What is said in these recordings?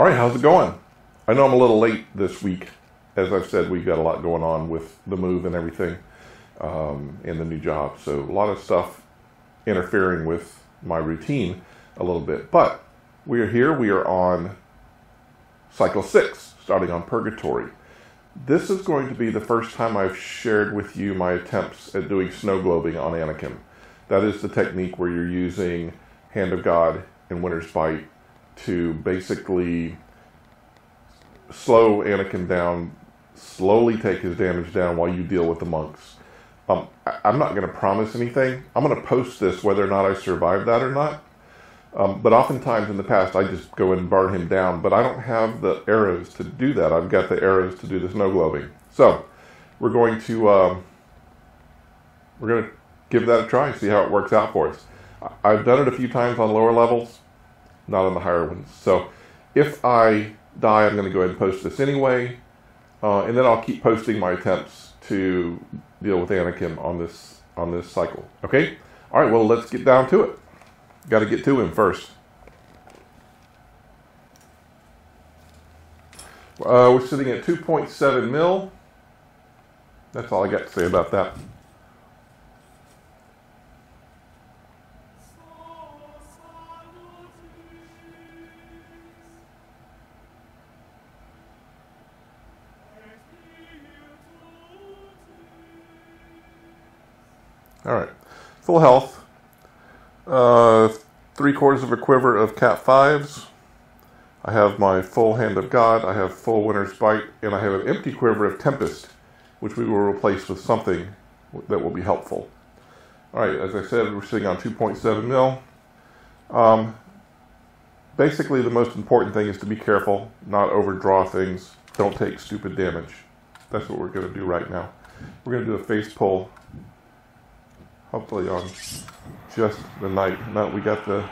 All right, how's it going? I know I'm a little late this week. As I've said, we've got a lot going on with the move and everything um, in the new job. So a lot of stuff interfering with my routine a little bit. But we are here. We are on cycle six, starting on purgatory. This is going to be the first time I've shared with you my attempts at doing snow globing on Anakim. That is the technique where you're using Hand of God and Winter's Bite to basically slow Anakim down, slowly take his damage down while you deal with the monks. Um, I, I'm not going to promise anything. I'm going to post this whether or not I survive that or not. Um, but oftentimes in the past, I just go and burn him down. But I don't have the arrows to do that. I've got the arrows to do the snow globing. So we're going to um, we're going to give that a try, and see how it works out for us. I've done it a few times on lower levels, not on the higher ones. So if I die, I'm going to go ahead and post this anyway, uh, and then I'll keep posting my attempts to deal with Anakim on this on this cycle. Okay. All right. Well, let's get down to it. Got to get to him first. Uh, we're sitting at 2.7 mil. That's all I got to say about that. Full health. Uh, three quarters of a quiver of cat fives. I have my full hand of God. I have full winter's bite, and I have an empty quiver of tempest, which we will replace with something that will be helpful. All right, as I said, we're sitting on 2.7 mil. Um, basically, the most important thing is to be careful, not overdraw things. Don't take stupid damage. That's what we're going to do right now. We're going to do a face pull hopefully on just the night. Now we got the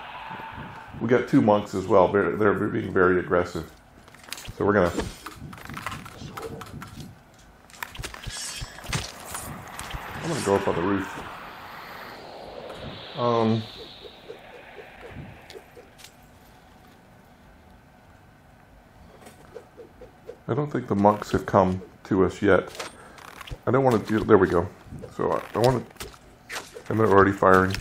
we got two monks as well. They're, they're being very aggressive. So we're gonna. I'm gonna go up on the roof. Um. I don't think the monks have come to us yet. I don't want to do. There we go. So I, I want to and they're already firing.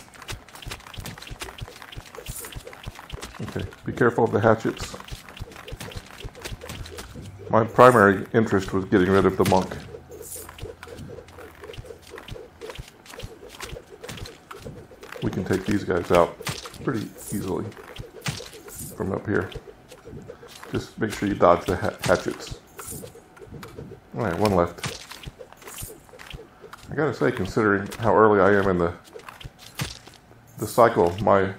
Okay, be careful of the hatchets. My primary interest was getting rid of the monk. We can take these guys out pretty easily from up here. Just make sure you dodge the ha hatchets. Alright, one left. I gotta say, considering how early I am in the the cycle, my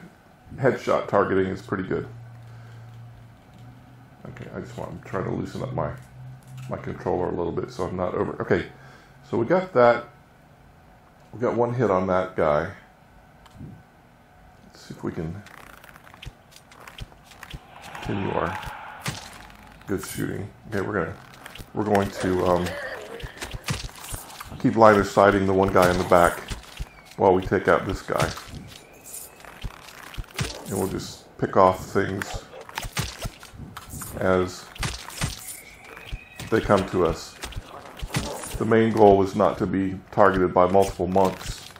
headshot targeting is pretty good. Okay, I just want to try to loosen up my my controller a little bit so I'm not over. Okay, so we got that. We got one hit on that guy. Let's see if we can continue our good shooting. Okay, we're gonna we're going to. Um, keep line of sighting the one guy in the back while we take out this guy. And we'll just pick off things as they come to us. The main goal is not to be targeted by multiple monks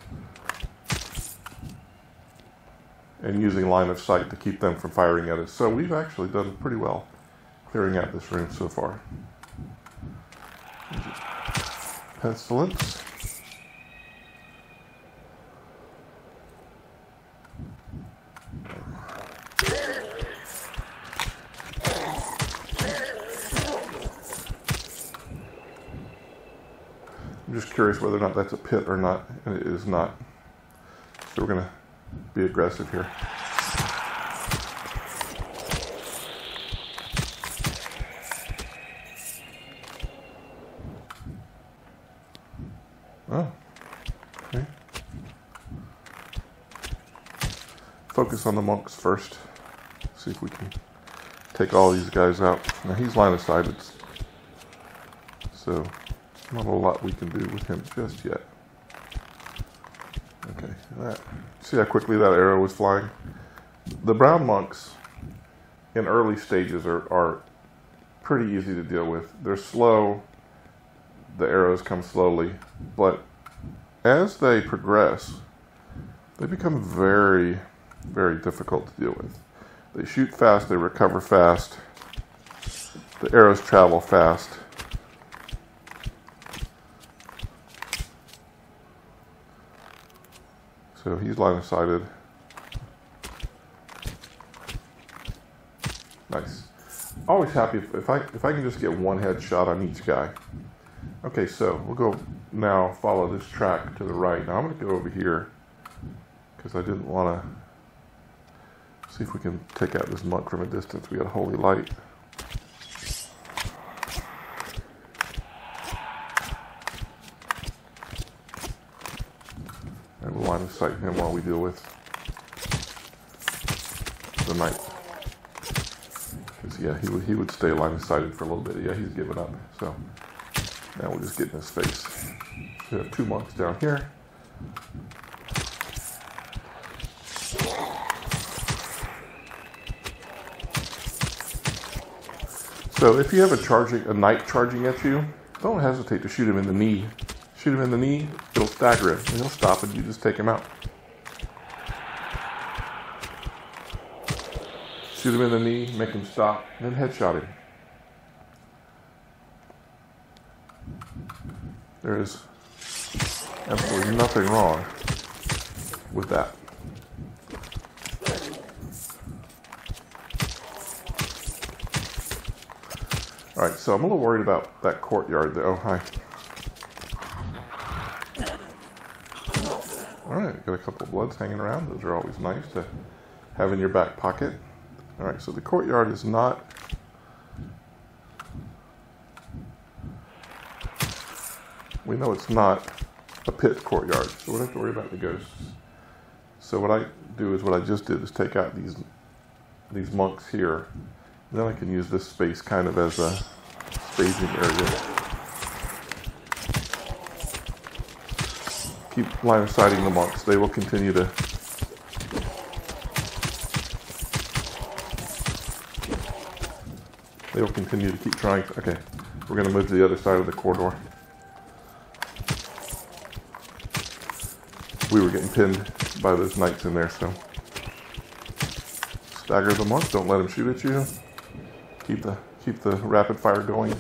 and using line of sight to keep them from firing at us. So we've actually done pretty well clearing out this room so far pestilence. I'm just curious whether or not that's a pit or not, and it is not. So we're going to be aggressive here. Focus on the monks first. See if we can take all these guys out. Now he's line of sighted, so not a lot we can do with him just yet. Okay, that. See how quickly that arrow was flying? The brown monks in early stages are, are pretty easy to deal with. They're slow, the arrows come slowly, but as they progress, they become very, very difficult to deal with. They shoot fast, they recover fast, the arrows travel fast. So he's line of sighted. Nice. Always happy if, if I if I can just get one headshot on each guy. Okay, so we'll go now follow this track to the right. Now I'm going to go over here because I didn't want to see if we can take out this monk from a distance. We got a holy light. And we'll line of sight him while we deal with the knight. Yeah, he would, he would stay line of sighted for a little bit. Yeah, he's given up. So now we'll just get in his face. We have two monks down here. So if you have a charging a knight charging at you, don't hesitate to shoot him in the knee. Shoot him in the knee, it'll stagger him, and he'll stop and you just take him out. Shoot him in the knee, make him stop, then headshot him. There is absolutely nothing wrong with that. All right, so I'm a little worried about that courtyard there. Oh, hi. All right, got a couple of bloods hanging around. Those are always nice to have in your back pocket. All right, so the courtyard is not we know it's not a pit courtyard, so we don't have to worry about the ghosts. So what I do is what I just did is take out these these monks here. Then I can use this space kind of as a staging area. Keep line of sighting the monks. They will continue to they will continue to keep trying. Okay, we're going to move to the other side of the corridor. we were getting pinned by those knights in there, so stagger the monk, don't let them shoot at you. Keep the keep the rapid fire going.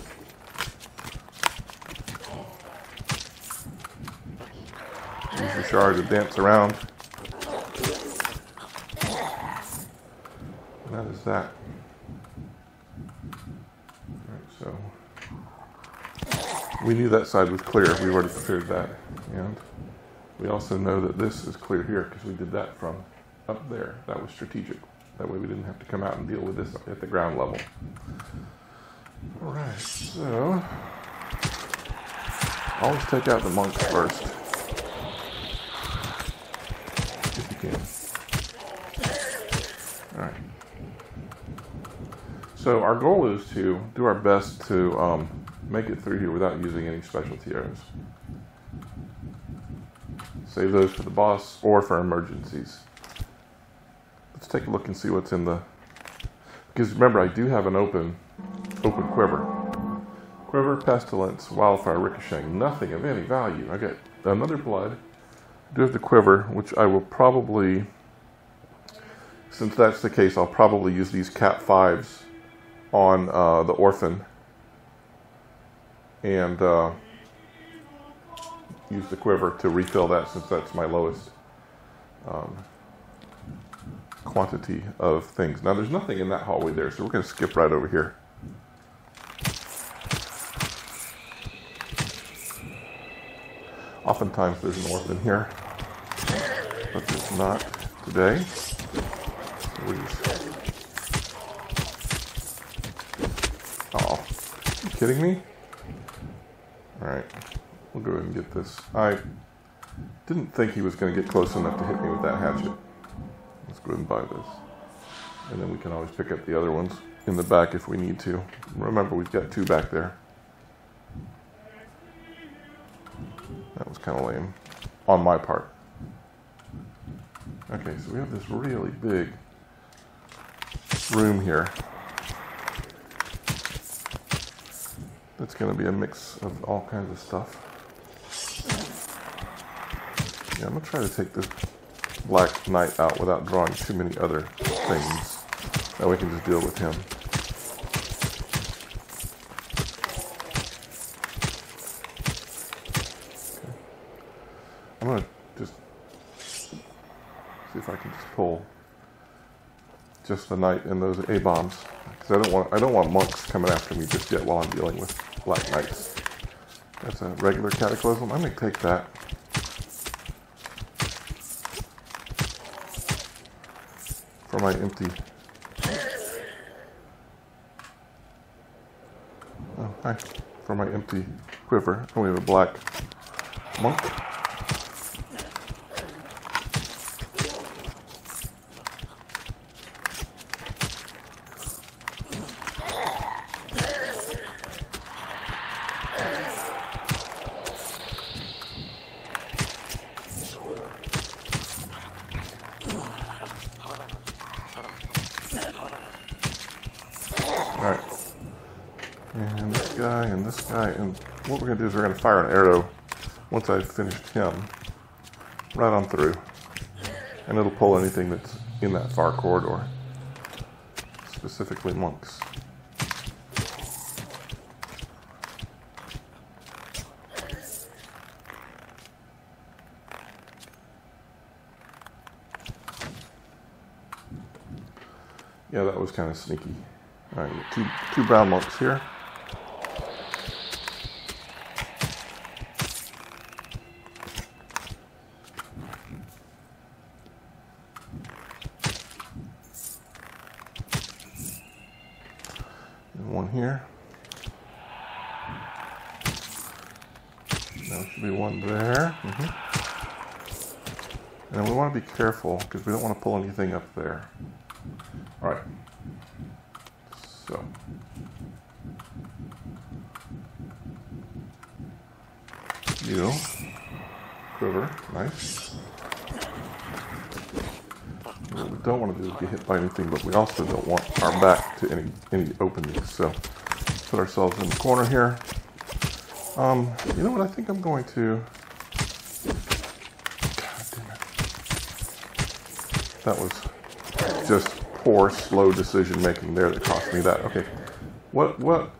Use your shard to dance around. And that is that. So we knew that side was clear. We already cleared that. And we also know that this is clear here because we did that from up there. That was strategic. That way we didn't have to come out and deal with this at the ground level. All right, so always take out the monks first. If you can. All right. So our goal is to do our best to um, make it through here without using any specialty arrows. Save those for the boss or for emergencies. Let's take a look and see what's in the. Because remember, I do have an open, open quiver. Quiver, pestilence, wildfire, ricocheting. Nothing of any value. I got another blood. I do have the quiver, which I will probably. Since that's the case, I'll probably use these Cat fives on uh, the orphan. And. Uh, use the quiver to refill that since that's my lowest um, quantity of things. Now there's nothing in that hallway there, so we're going to skip right over here. Oftentimes there's an orphan here, but there's not today. Oh, you kidding me? All right. We'll go ahead and get this. I didn't think he was going to get close enough to hit me with that hatchet. Let's go and buy this. And then we can always pick up the other ones in the back if we need to. Remember, we've got two back there. That was kind of lame on my part. Okay, so we have this really big room here. That's going to be a mix of all kinds of stuff. Yeah, I'm going to try to take this Black Knight out without drawing too many other things. Now we can just deal with him. I'm going to just see if I can just pull just the knight and those A bombs because I don't want I don't want monks coming after me just yet while I'm dealing with black knights. That's a regular cataclysm. I'm gonna take that. For my empty. Oh, hi. For my empty quiver. And we have a black monk. Alright. And this guy and this guy. And what we're going to do is we're going to fire an arrow once I've finished him right on through. And it'll pull anything that's in that far corridor, specifically monks. Yeah, that was kind of sneaky. All right, two two brown monks here. And one here. There should be one there. hmm And we want to be careful because we don't want to pull anything up there. All right. So. You. Quiver. Nice. What we don't want to do is get hit by anything, but we also don't want our back to any any openings. So put ourselves in the corner here. Um, you know what? I think I'm going to. God damn it. That was just poor, slow decision making there that cost me that. Okay, what what?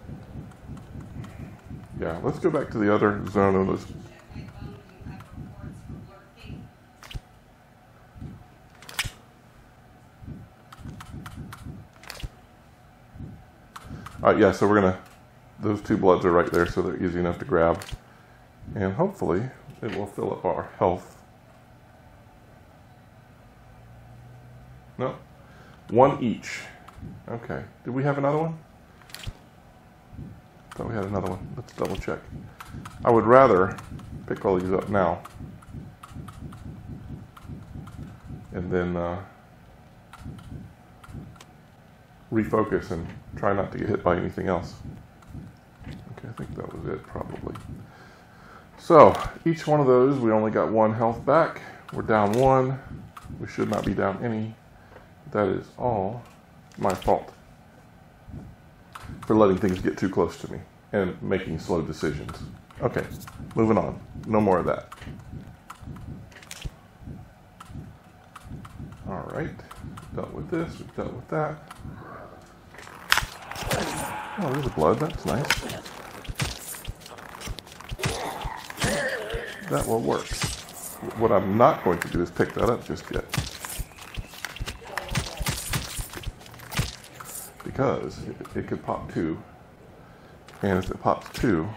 Yeah, let's go back to the other zone and let's. All right, yeah, so we're gonna. Those two bloods are right there, so they're easy enough to grab, and hopefully it will fill up our health. No, one each. Okay. Did we have another one? Thought we had another one. Let's double check. I would rather pick all these up now. And then uh, refocus and try not to get hit by anything else. Okay, I think that was it probably. So, each one of those, we only got one health back. We're down one. We should not be down any. That is all my fault for letting things get too close to me and making slow decisions. Okay, moving on. No more of that. All right, dealt with this, we've dealt with that. Oh, there's a blood, that's nice. That will work. What I'm not going to do is pick that up just yet. Because it, could pop two. And if it pops two,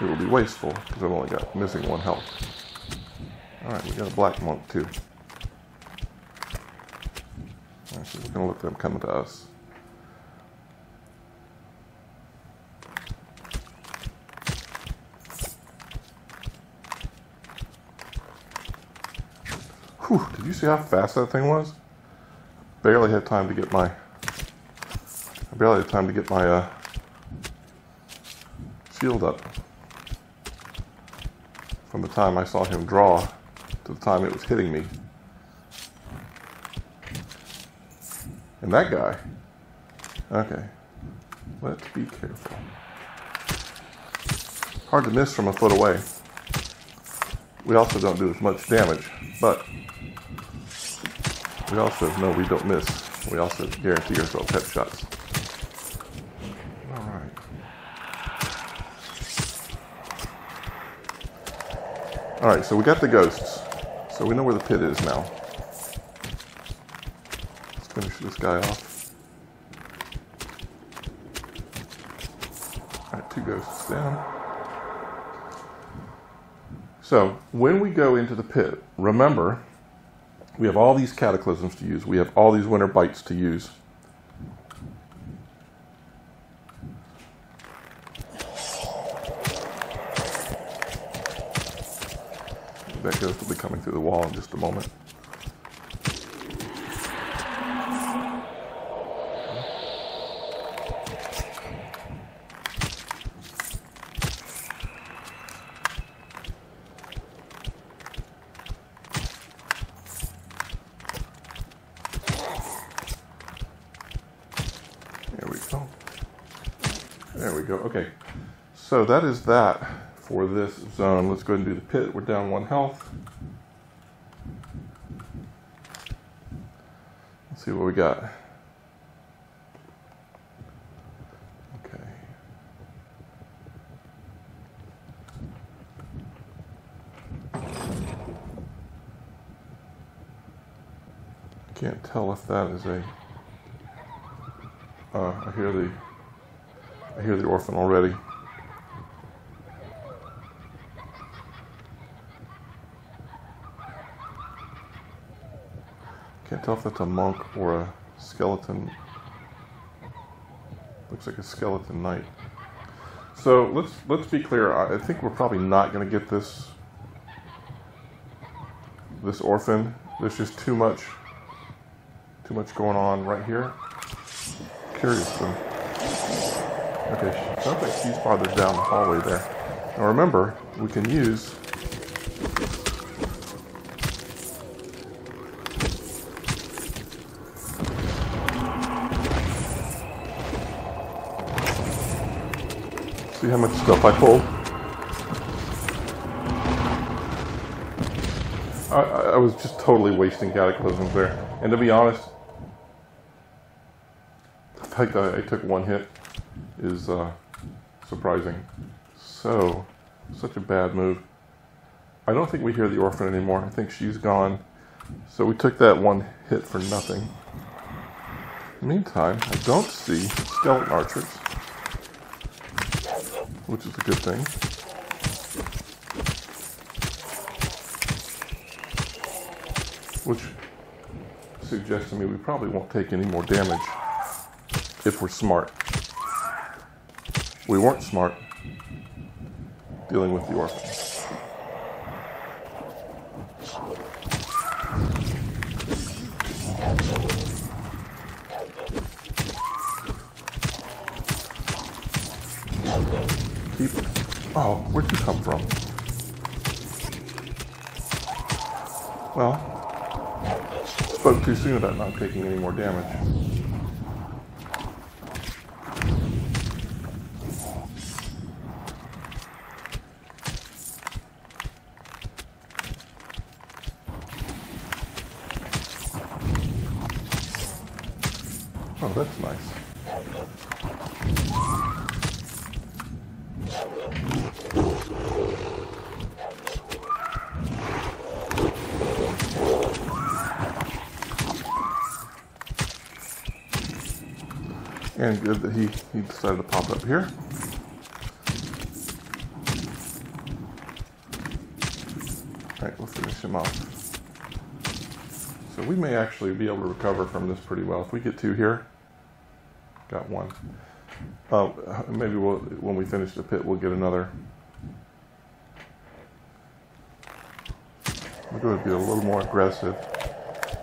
it will be wasteful because I've only got missing one health. Alright, we got a black monk too. So we're going to let them coming to us. Whew, did you see how fast that thing was? Barely had time to get my barely had time to get my uh, shield up. From the time I saw him draw to the time it was hitting me. And that guy. Okay. Let's be careful. Hard to miss from a foot away. We also don't do as much damage, but we also know we don't miss. We also guarantee ourselves headshots. All right, so we got the ghosts. So we know where the pit is now. Let's finish this guy off. All right, two ghosts down. So when we go into the pit, remember we have all these cataclysms to use. We have all these winter bites to use. Ghost will be coming through the wall in just a moment. There we go. There we go. Okay. So that is that for this zone. Let's go ahead and do the pit. We're down one health. Let's see what we got. Okay. Can't tell if that is a. Uh, I hear the. I hear the orphan already. Can't tell if that's a monk or a skeleton. Looks like a skeleton knight. So let's let's be clear. I think we're probably not going to get this this orphan. There's just too much too much going on right here. Curious though. Okay, sounds like she's farther down the hallway there. Now remember, we can use how much stuff I pulled? I, I, was just totally wasting cataclysms there. And to be honest, the fact that I took one hit is uh, surprising. So, such a bad move. I don't think we hear the orphan anymore. I think she's gone. So we took that one hit for nothing. Meantime, I don't see skeleton archers which is a good thing. Which suggests to me we probably won't take any more damage if we're smart. We weren't smart dealing with the orphan. Where'd you come from? Well, spoke too soon about not taking any more damage. Oh, that's nice. And good that he, he decided to pop up here. Alright, we'll finish him off. So we may actually be able to recover from this pretty well. If we get two here, got one. Uh, maybe we'll, when we finish the pit, we'll get another. We're going to be a little more aggressive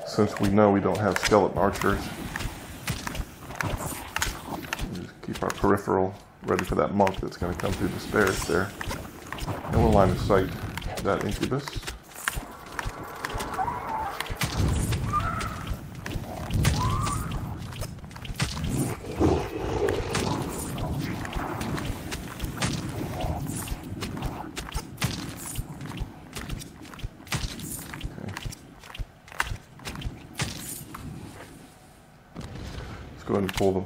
since we know we don't have skeleton archers. peripheral ready for that monk that's going to come through the stairs there. And we'll line of sight that incubus. Okay. Let's go ahead and pull them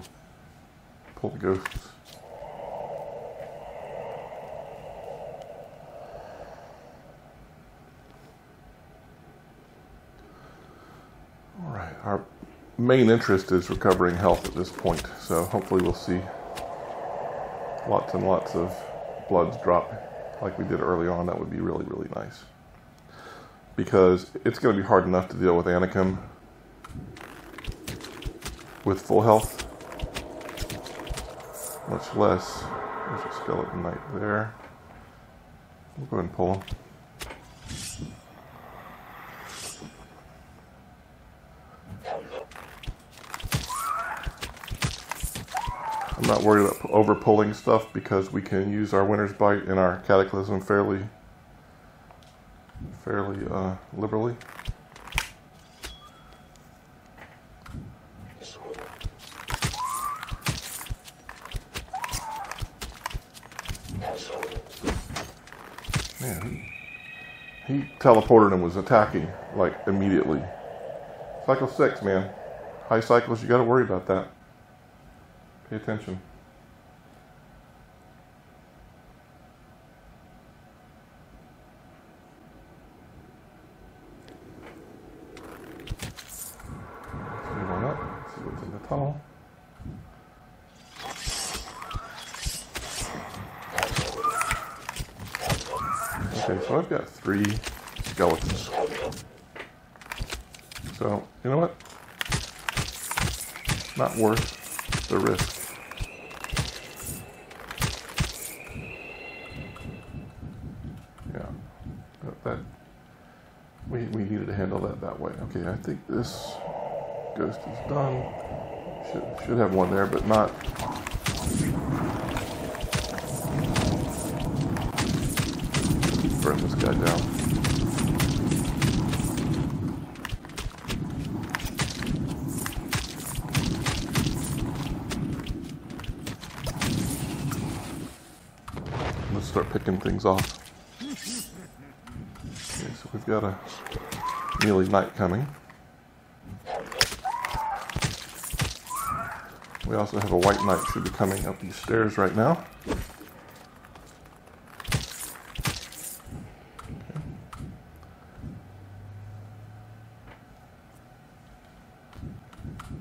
main interest is recovering health at this point, so hopefully we'll see lots and lots of bloods drop like we did early on. That would be really, really nice. Because it's going to be hard enough to deal with Anakim with full health. Much less. There's a skeleton knight there. We'll go ahead and pull him. Not worried about over pulling stuff because we can use our winter's bite in our cataclysm fairly fairly uh, liberally. Man, he, he teleported and was attacking like immediately. Cycle six, man. High cycles, you got to worry about that. Pay attention. Let's move on up. See what's in the tunnel. Okay, so I've got three skeletons. So, you know what? Not worth the risk. Yeah, that, that we, we needed to handle that that way. Okay, I think this ghost is done. Should should have one there, but not. Burn this guy down. Let's start picking things off. Okay, so we've got a melee knight coming. We also have a white knight should be coming up these stairs right now.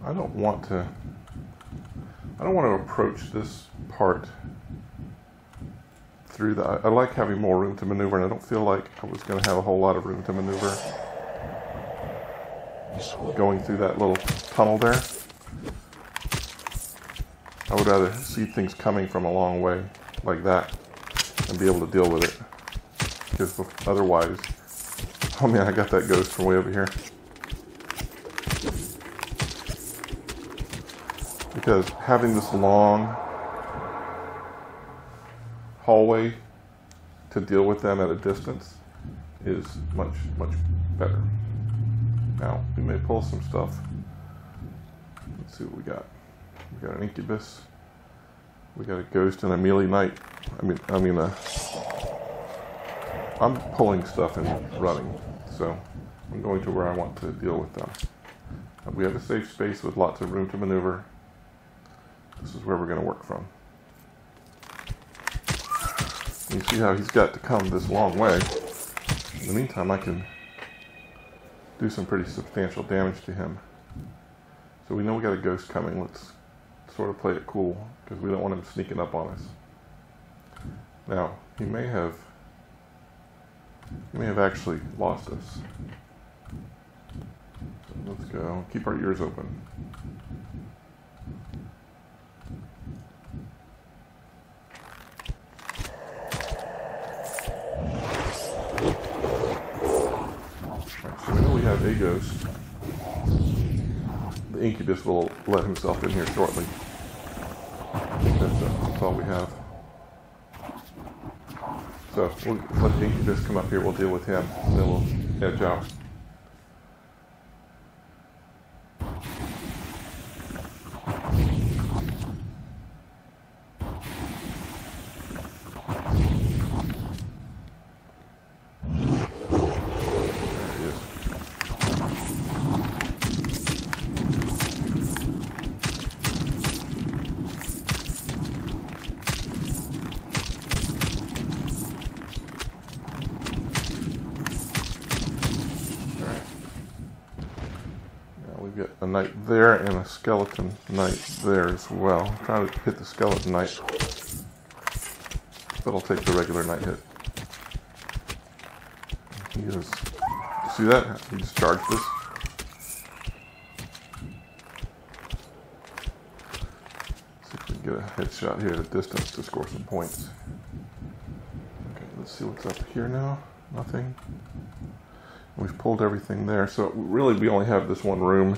I don't want to. I don't want to approach this part through the. I like having more room to maneuver, and I don't feel like I was going to have a whole lot of room to maneuver Just going through that little tunnel there. I would rather see things coming from a long way like that and be able to deal with it. Because otherwise, oh man, I got that ghost from way over here. Because having this long hallway to deal with them at a distance is much, much better. Now, we may pull some stuff. Let's see what we got. We got an incubus. We got a ghost and a melee knight. I mean, I mean, uh, I'm pulling stuff and running, so I'm going to where I want to deal with them. Uh, we have a safe space with lots of room to maneuver. This is where we're going to work from. You see how he's got to come this long way. In the meantime, I can do some pretty substantial damage to him. So we know we got a ghost coming. Let's sort of play it cool because we don't want him sneaking up on us. Now, he may have he may have actually lost us. Let's go. Keep our ears open. Right, so we know we have a ghost. The incubus will let himself in here shortly. Uh, that's all we have. So we'll let come up here. We'll deal with him. And then we'll edge out. There he is. get a knight there and a skeleton knight there as well. I'm trying to hit the skeleton knight, but I'll take the regular knight hit. He is. See that? He just charged this. See if we can get a headshot here at a distance to score some points. Okay, let's see what's up here now. Nothing. We've pulled everything there, so really we only have this one room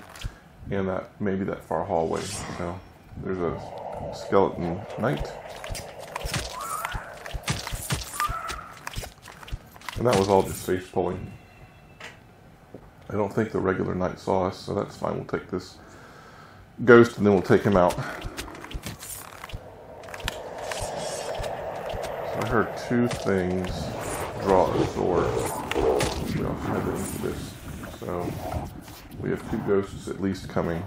and that maybe that far hallway. You know, there's a skeleton knight. And that was all just face pulling. I don't think the regular knight saw us, so that's fine. We'll take this ghost and then we'll take him out. So I heard two things draw a sword. Into this. So we have two ghosts at least coming.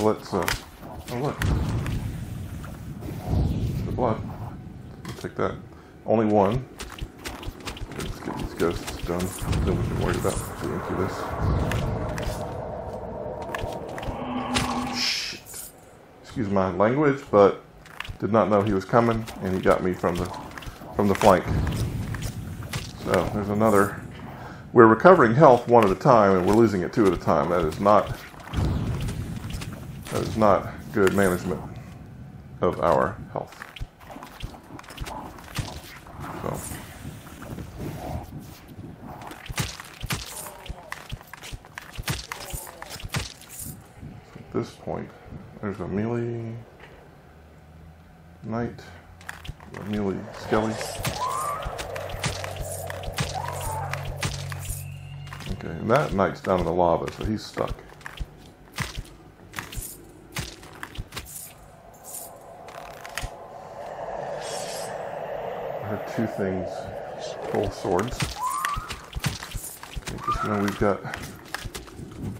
Let's, uh, oh look. The blood. We'll take that. Only one. Let's get these ghosts done. Then we can worry about getting through this. Shit. Excuse my language, but did not know he was coming, and he got me from the from the flank. So there's another. We're recovering health one at a time, and we're losing it two at a time. That is not that is not good management of our health. So. At this point, there's a melee knight, a melee skelly. Okay, and that knight's down in the lava, so he's stuck. I heard two things pull swords. Okay, just know we've got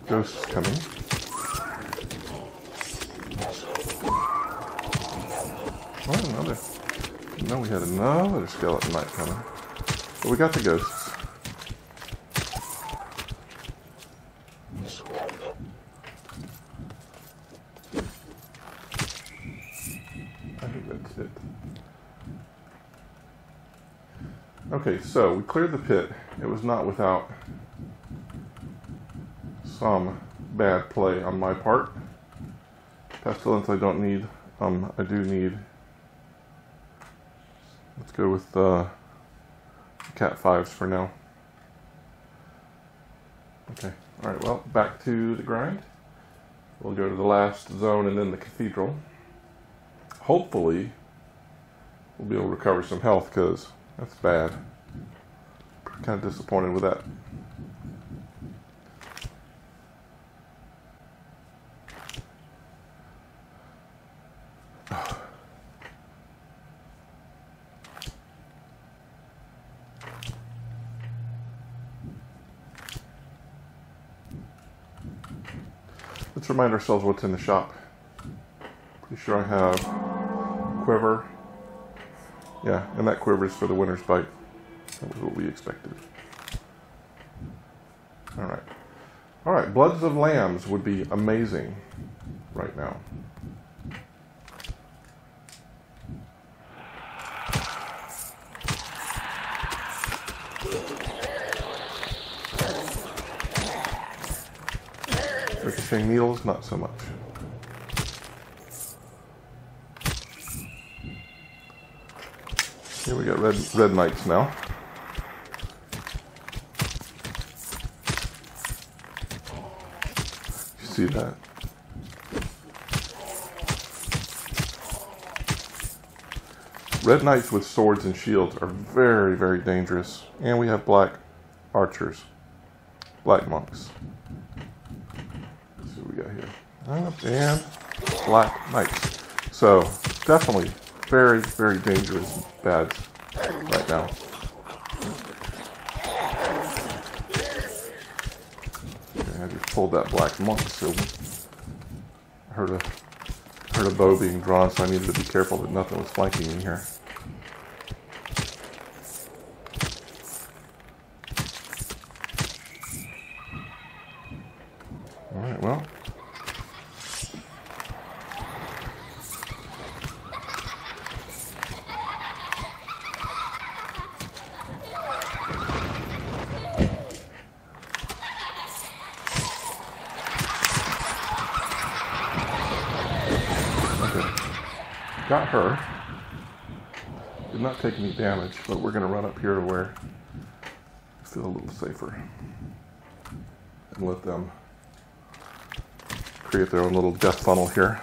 ghosts coming. Oh, another. No, we had another skeleton knight coming. But we got the ghosts. I think that's it. Okay, so we cleared the pit. It was not without some bad play on my part. Pestilence I don't need. Um, I do need. Let's go with uh, cat fives for now. Okay. All right. Well, back to the grind. We'll go to the last zone and then the cathedral. Hopefully, we'll be able to recover some health because that's bad. Kind of disappointed with that. Let's remind ourselves what's in the shop. Pretty sure I have quiver. Yeah, and that quiver is for the winter's bite. That was what we expected. All right. All right, Bloods of Lambs would be amazing right now. Ricocheting needles, not so much. Here we got red red knights now. See that? Red knights with swords and shields are very, very dangerous. And we have black archers, black monks. Let's see what we got here. And black knights. So definitely very, very dangerous bads right now. Okay, I just pulled that black monk, so I heard a heard a bow being drawn, so I needed to be careful that nothing was flanking me here. All right, well, got her. Did not take any damage, but we're going to run up here to where I feel a little safer. And let them create their own little death funnel here.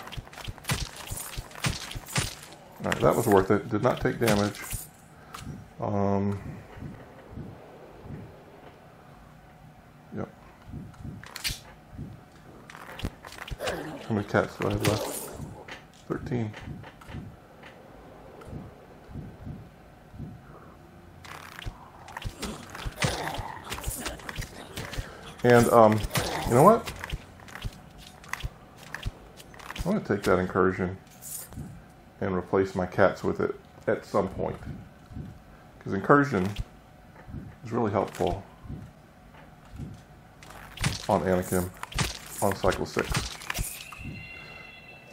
Alright, that was worth it. Did not take damage. Um, yep. How many cats do I have left? 13. And um, you know what? I'm going to take that incursion and replace my cats with it at some point. Because incursion is really helpful on Anakim on cycle 6.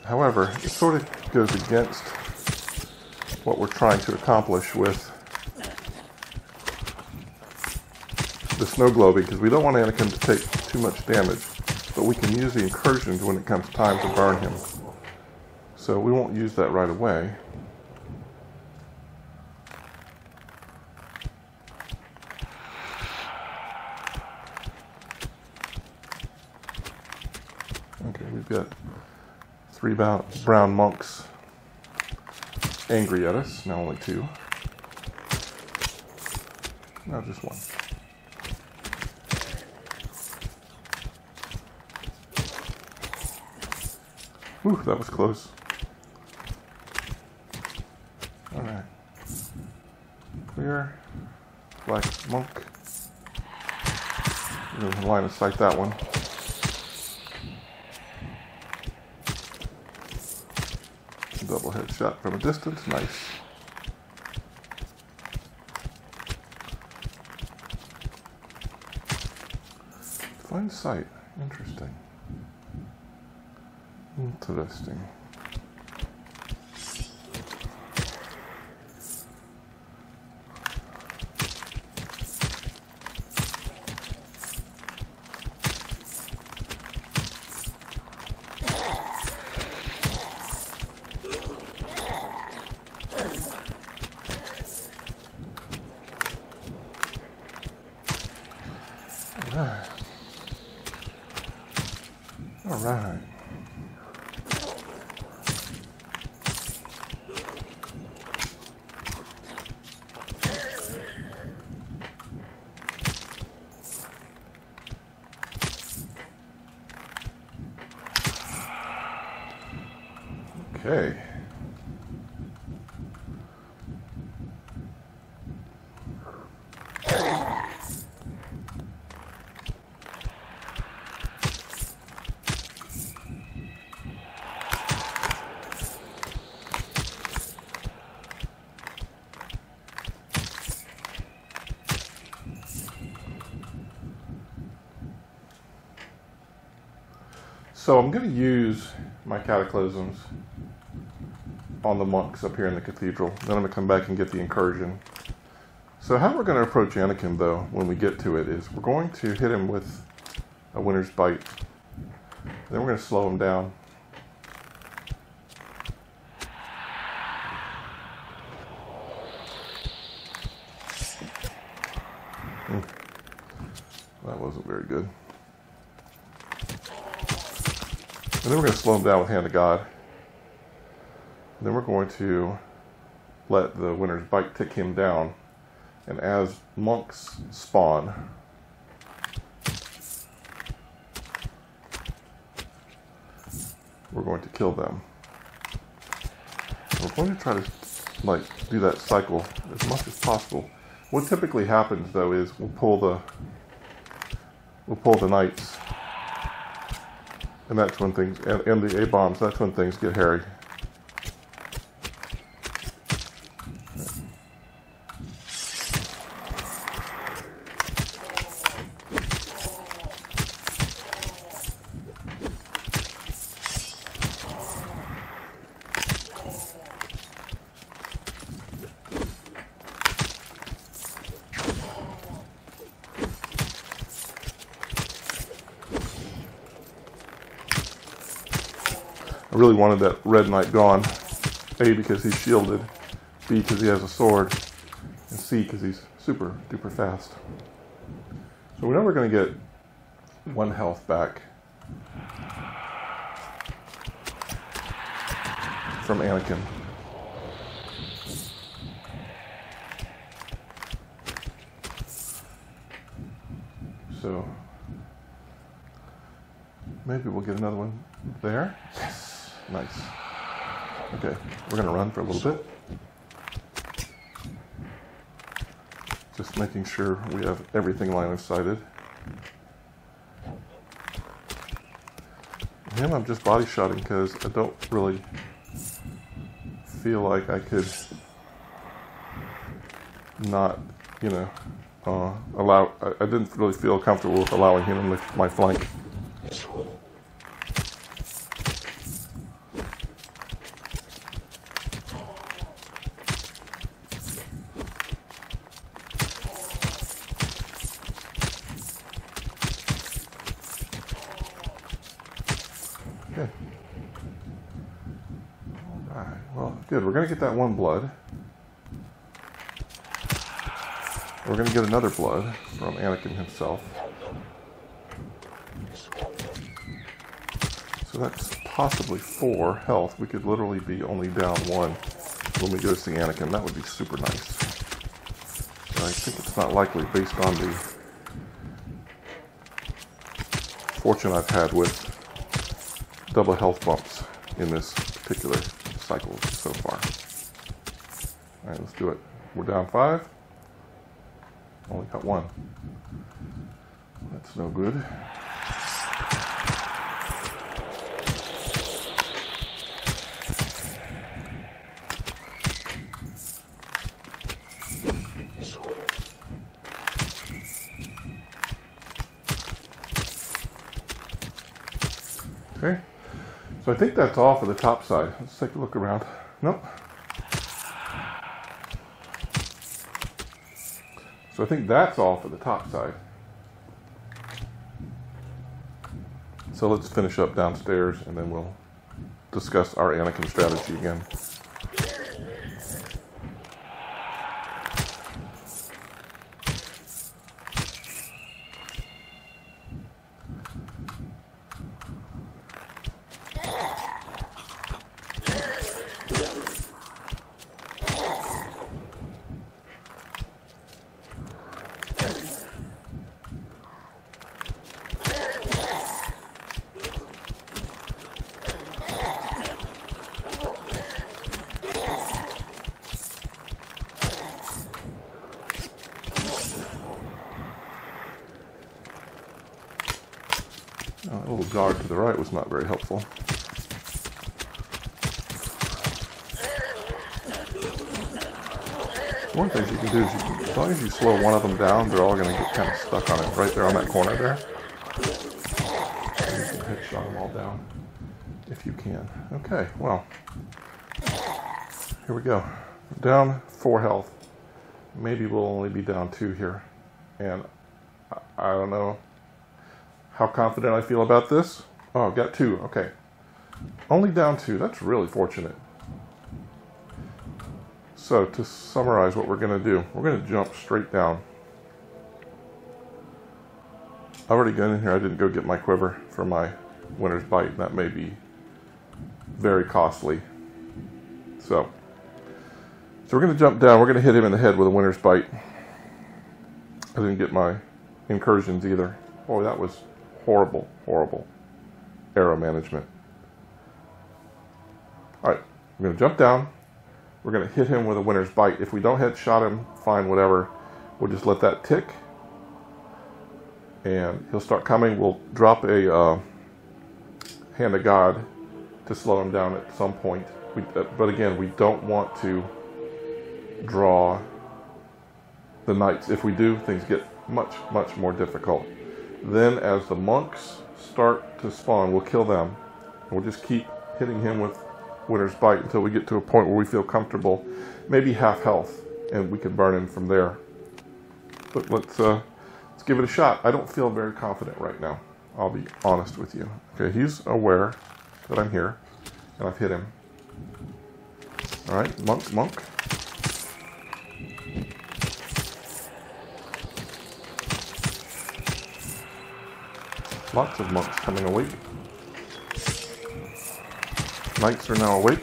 However, it sort of goes against what we're trying to accomplish with the snow globe because we don't want Anakim to take too much damage, but we can use the incursions when it comes time to burn him. So we won't use that right away. Okay, we've got three brown monks angry at us. Now only two. Now just one. Whew, that was close. Alright. Clear. Black monk. line of sight that one. Double headshot from a distance. Nice. Divine sight. Interesting. Interesting. All right. Okay. So I'm going to use my cataclysms on the monks up here in the cathedral. Then I'm going to come back and get the incursion. So how we're going to approach Anakim, though, when we get to it, is we're going to hit him with a winter's bite. Then we're going to slow him down. Hmm. That wasn't very good. And then we're going to slow him down with Hand of God. Going to let the winter's bite tick him down. And as monks spawn, we're going to kill them. We're going to try to like do that cycle as much as possible. What typically happens though is we'll pull the we'll pull the knights and that's when things, and, and the A bombs, that's when things get hairy. Wanted that red knight gone A, because he's shielded, B, because he has a sword, and C, because he's super duper fast. So we know we're going to get one health back from Anakim. So maybe we'll get another one there. Yes, nice. Okay, we're gonna run for a little bit. Just making sure we have everything line of sighted. Him, I'm just body shotting because I don't really feel like I could not, you know, uh, allow. I, I, didn't really feel comfortable with allowing him lift my flank. Okay. All right. Well, good. We're going to get that one blood. We're going to get another blood from Anakim himself. So that's possibly four health. We could literally be only down one when we go see Anakim. That would be super nice. But I think it's not likely based on the fortune I've had with double health bumps in this particular cycle so right, let's do it. We're down five. Only got one. That's no good. Okay. So I think that's all for the top side. Let's take a look around. Nope. So I think that's all for the top side. So let's finish up downstairs and then we'll discuss our Anakim strategy again. Oh, a little guard to the right was not very helpful. One thing you can do is, can, as long as you slow one of them down, they're all going to get kind of stuck on it, right there on that corner there. And you can headshot them all down, if you can. Okay, well, here we go. Down four health. Maybe we'll only be down two here. And I, I don't know how confident I feel about this. Oh, I've got two. Okay. Only down two. That's really fortunate. So, to summarize what we're going to do, we're going to jump straight down. I've already gone in here. I didn't go get my quiver for my winter's bite. And that may be very costly. So, so we're going to jump down. We're going to hit him in the head with a winter's bite. I didn't get my incursions either. Oh, that was horrible, horrible arrow management. All right, I'm going to jump down. We're going to hit him with a winter's bite. If we don't headshot him, fine, whatever. We'll just let that tick. And he'll start coming. We'll drop a uh, hand of God to slow him down at some point. We, uh, but again, we don't want to draw the knights. If we do, things get much, much more difficult. Then as the monks start to spawn, we'll kill them. We'll just keep hitting him with Winter's Bite until we get to a point where we feel comfortable, maybe half health, and we can burn him from there. But let's uh, let's give it a shot. I don't feel very confident right now. I'll be honest with you. Okay, he's aware that I'm here, and I've hit him. All right, monk, monk. Lots of monks coming awake. Knights are now awake.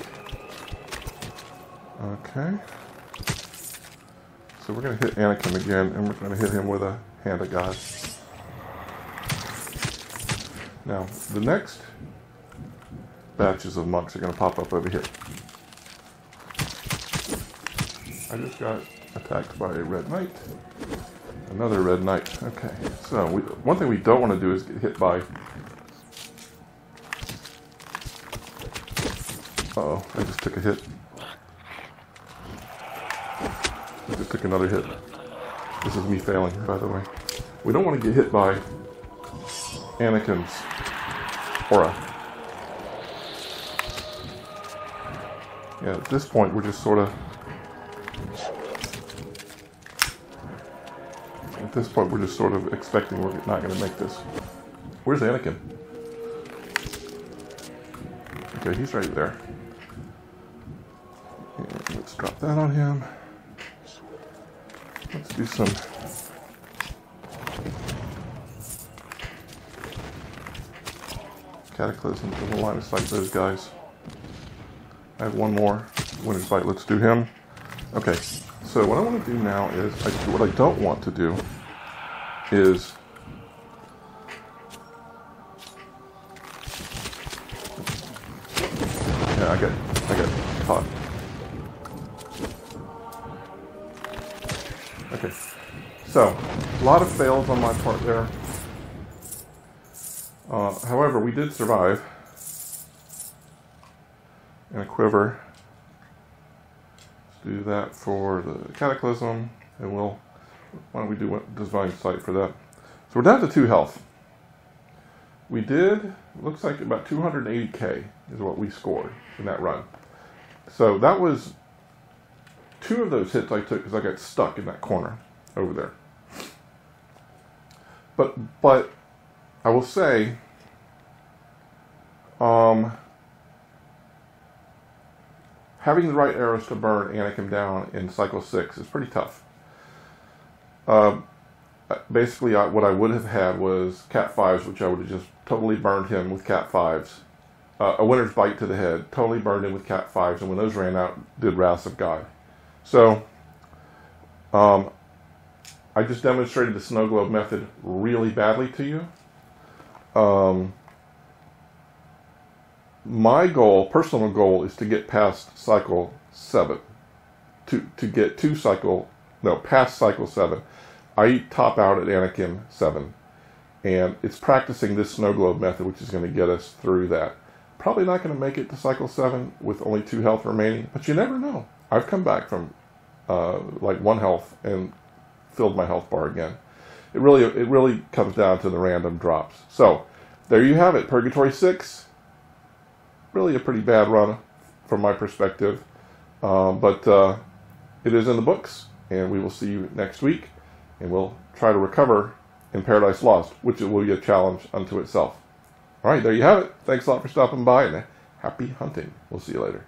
Okay. So we're going to hit Anakim again, and we're going to hit him with a Hand of God. Now, the next batches of monks are going to pop up over here. I just got attacked by a red knight. Another red knight. Okay, so we, one thing we don't want to do is get hit by. Uh oh, I just took a hit. I just took another hit. This is me failing, by the way. We don't want to get hit by Anakim's aura. Yeah, at this point, we're just sort of At this point, we're just sort of expecting we're not going to make this. Where's Anakim? Okay, he's right there. And let's drop that on him. Let's do some cataclysm to the line of sight those guys. I have one more winter's bite. Let's do him. Okay, so what I want to do now is, I, what I don't want to do is yeah, I get I get caught. Okay, so a lot of fails on my part there. Uh, however, we did survive in a quiver. Let's do that for the cataclysm, and we'll why don't we do divine sight for that? So we're down to two health. We did, looks like about 280k is what we scored in that run. So that was two of those hits I took because I got stuck in that corner over there. But but I will say, um, having the right arrows to burn Anakim down in cycle six is pretty tough. Uh, basically, I, what I would have had was Cat 5s, which I would have just totally burned him with Cat 5s. Uh, a winter's bite to the head, totally burned him with Cat 5s, and when those ran out, did Wrath of God. So, um, I just demonstrated the snow globe method really badly to you. Um, my goal, personal goal, is to get past cycle seven, to to get to cycle no past cycle seven. I top out at Anakim 7. And it's practicing this snow globe method, which is going to get us through that. Probably not going to make it to cycle 7 with only two health remaining, but you never know. I've come back from uh, like one health and filled my health bar again. It really, it really comes down to the random drops. So, there you have it. Purgatory 6. Really a pretty bad run from my perspective. Um, but uh, it is in the books, and we will see you next week and we'll try to recover in Paradise Lost, which will be a challenge unto itself. All right, there you have it. Thanks a lot for stopping by and happy hunting. We'll see you later.